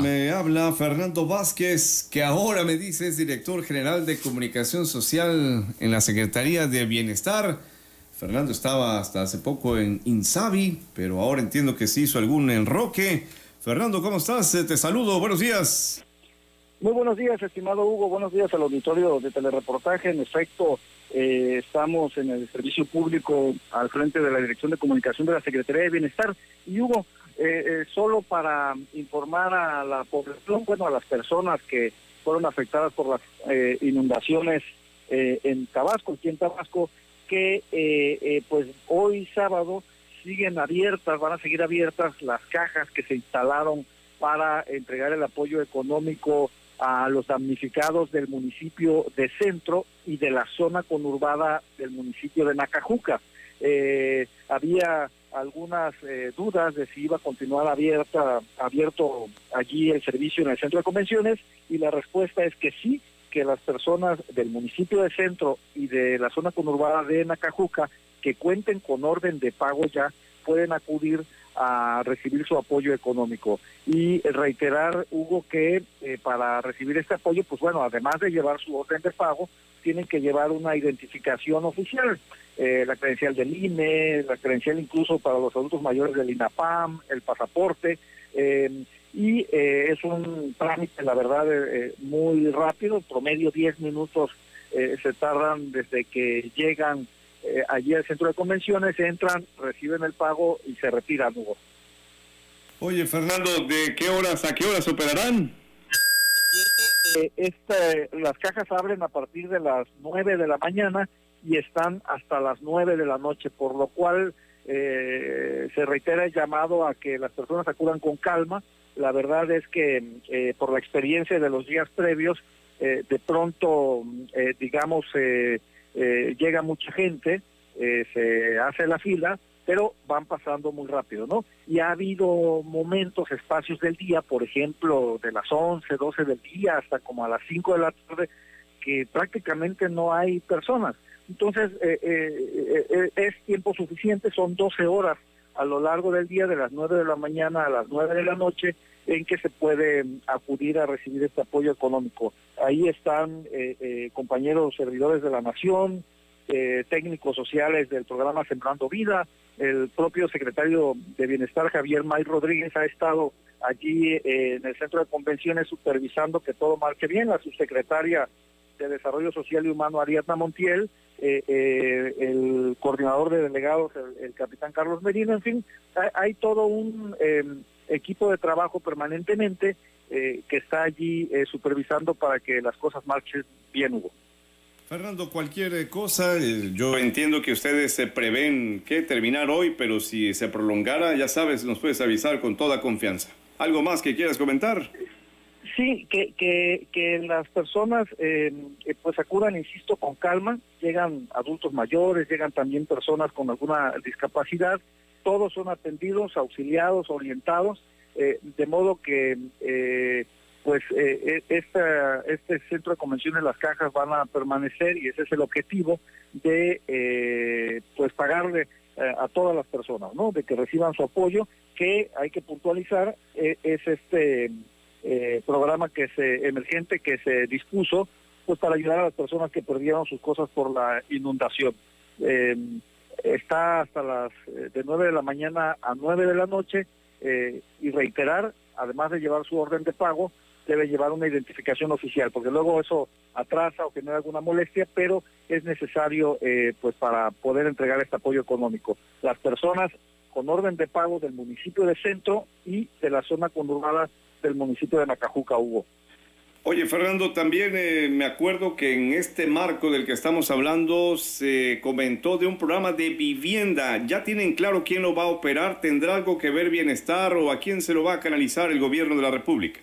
Me habla Fernando Vázquez, que ahora me dice es director general de comunicación social en la Secretaría de Bienestar. Fernando estaba hasta hace poco en Insabi, pero ahora entiendo que se hizo algún enroque. Fernando, ¿cómo estás? Te saludo, buenos días. Muy buenos días, estimado Hugo, buenos días al auditorio de telereportaje. En efecto, eh, estamos en el servicio público al frente de la Dirección de Comunicación de la Secretaría de Bienestar. Y Hugo, eh, eh, solo para informar a la población, bueno, a las personas que fueron afectadas por las inundaciones en Tabasco, aquí en Tabasco, que pues hoy sábado siguen abiertas, van a seguir abiertas las cajas que se instalaron para entregar el apoyo económico a los damnificados del municipio de Centro y de la zona conurbada del municipio de Nacajuca. Eh, había algunas eh, dudas de si iba a continuar abierta, abierto allí el servicio en el centro de convenciones y la respuesta es que sí, que las personas del municipio de Centro y de la zona conurbada de Nacajuca que cuenten con orden de pago ya pueden acudir a recibir su apoyo económico. Y reiterar, Hugo, que eh, para recibir este apoyo, pues bueno, además de llevar su orden de pago, tienen que llevar una identificación oficial, eh, la credencial del INE, la credencial incluso para los adultos mayores del INAPAM, el pasaporte, eh, y es un trámite, la verdad, muy rápido, promedio 10 minutos se tardan desde que llegan eh, allí al centro de convenciones, entran, reciben el pago y se retiran, Hugo. Oye, Fernando, ¿de qué horas a qué horas operarán? Eh, este, las cajas abren a partir de las 9 de la mañana y están hasta las 9 de la noche, por lo cual eh, se reitera el llamado a que las personas acudan con calma. La verdad es que eh, por la experiencia de los días previos, de pronto, digamos, eh, llega mucha gente, eh, se hace la fila, pero van pasando muy rápido, ¿no? Y ha habido momentos, espacios del día, por ejemplo, de las 11, 12 del día hasta como a las 5 de la tarde, que prácticamente no hay personas. Entonces, eh, es tiempo suficiente, son 12 horas a lo largo del día, de las 9 de la mañana a las 9 de la noche, en que se puede acudir a recibir este apoyo económico. Ahí están eh, eh, compañeros servidores de la Nación, eh, técnicos sociales del programa Sembrando Vida, el propio secretario de Bienestar Javier May Rodríguez ha estado allí en el centro de convenciones supervisando que todo marche bien, la subsecretaria de Desarrollo Social y Humano Ariadna Montiel, el coordinador de delegados, el, capitán Carlos Merino, en fin, hay, todo un equipo de trabajo permanentemente eh, que está allí eh, supervisando para que las cosas marchen bien, Hugo. Fernando, cualquier cosa, eh, yo entiendo que ustedes se prevén que terminar hoy, pero si se prolongara, ya sabes, nos puedes avisar con toda confianza. ¿Algo más que quieras comentar? Sí, que, que, que las personas pues acudan, insisto, con calma, llegan adultos mayores, llegan también personas con alguna discapacidad, todos son atendidos, auxiliados, orientados, eh, de modo que eh, pues eh, e, este centro de convenciones las cajas van a permanecer y ese es el objetivo de pues pagarle a todas las personas, ¿no? De que reciban su apoyo, que hay que puntualizar es este programa que se emergente que se dispuso pues para ayudar a las personas que perdieron sus cosas por la inundación está hasta las eh, de 9 de la mañana a 9 de la noche eh, y reiterar, además de llevar su orden de pago, debe llevar una identificación oficial, porque luego eso atrasa o genera alguna molestia, pero es necesario eh, pues para poder entregar este apoyo económico. Las personas con orden de pago del municipio de Centro y de la zona conurbada del municipio de Nacajuca, Hugo. Oye, Fernando, también eh, me acuerdo que en este marco del que estamos hablando se comentó de un programa de vivienda. ¿Ya tienen claro quién lo va a operar? ¿Tendrá algo que ver bienestar o a quién se lo va a canalizar el gobierno de la República?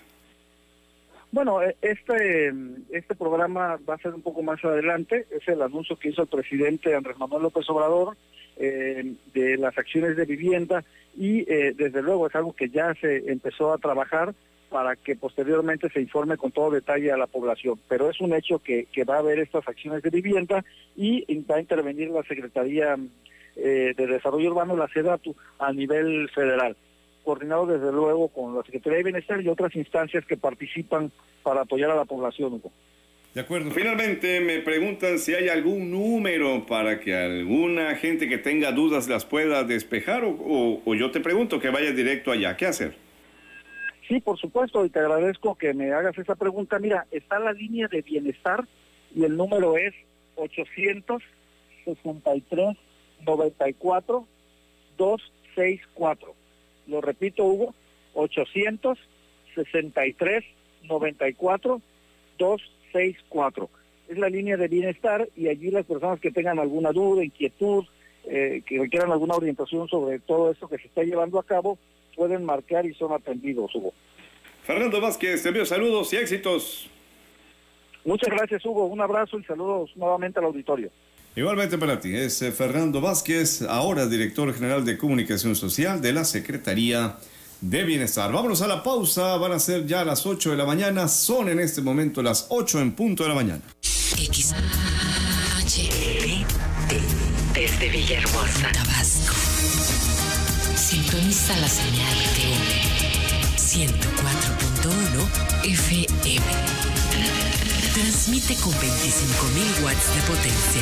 Bueno, eh, este, este programa va a ser un poco más adelante. Es el anuncio que hizo el presidente Andrés Manuel López Obrador eh, de las acciones de vivienda y desde luego es algo que ya se empezó a trabajar para que posteriormente se informe con todo detalle a la población. Pero es un hecho que, va a haber estas acciones de vivienda y va a intervenir la Secretaría eh, de Desarrollo Urbano, la SEDATU, a nivel federal. Coordinado desde luego con la Secretaría de Bienestar y otras instancias que participan para apoyar a la población. Hugo. De acuerdo. Finalmente me preguntan si hay algún número para que alguna gente que tenga dudas las pueda despejar o, o, yo te pregunto que vaya directo allá. ¿Qué hacer? Sí, por supuesto, y te agradezco que me hagas esa pregunta. Mira, está la línea de bienestar y el número es 863 94 264. Lo repito, Hugo, 863 94 264. Es la línea de bienestar y allí las personas que tengan alguna duda, inquietud, eh, que requieran alguna orientación sobre todo esto que se está llevando a cabo, pueden marcar y son atendidos, Hugo. Fernando Vázquez, te envío saludos y éxitos. Muchas gracias, Hugo. Un abrazo y saludos nuevamente al auditorio. Igualmente para ti, es eh, Fernando Vázquez, ahora director general de comunicación social de la Secretaría de Bienestar. Vámonos a la pausa, van a ser ya las 8 de la mañana, son en este momento las 8 en punto de la mañana. Desde Villahermosa, Tabasco. Sintoniza la señal de 104.1 FM. Transmite con 25.000 watts de potencia